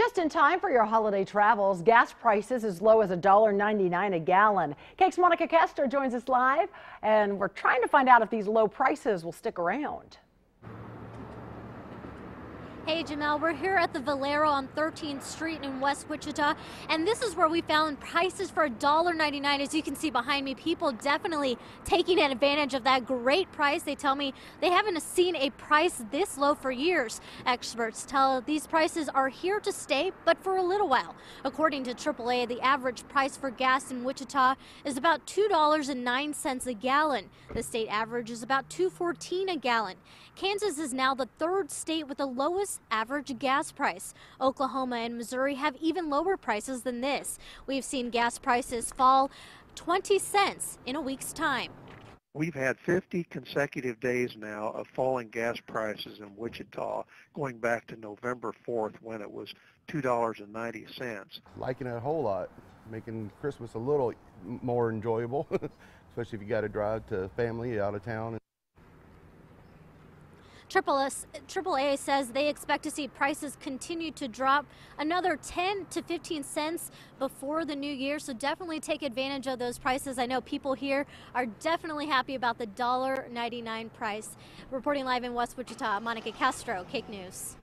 Just in time for your holiday travels, gas prices as low as $1.99 a gallon. KAKE's Monica Castro joins us live, and we're trying to find out if these low prices will stick around. Hey Jamel, we're here at the Valero on 13th Street in West Wichita, and this is where we found prices for $1.99. As you can see behind me, people definitely taking advantage of that great price. They tell me they haven't seen a price this low for years. Experts tell these prices are here to stay, but for a little while. According to AAA, the average price for gas in Wichita is about $2.09 a gallon. The state average is about $2.14 a gallon. Kansas is now the third state with the lowest average gas price. Oklahoma and Missouri have even lower prices than this. We've seen gas prices fall 20 cents in a week's time. We've had 50 consecutive days now of falling gas prices in Wichita, going back to November 4th when it was $2.90. Liking it a whole lot, making Christmas a little more enjoyable, especially if you got to drive to family out of town. AAA says they expect to see prices continue to drop another 10 to 15 cents before the new year. So definitely take advantage of those prices. I know people here are definitely happy about the $1.99 price. Reporting live in West Wichita, Monica Castro, KAKE News.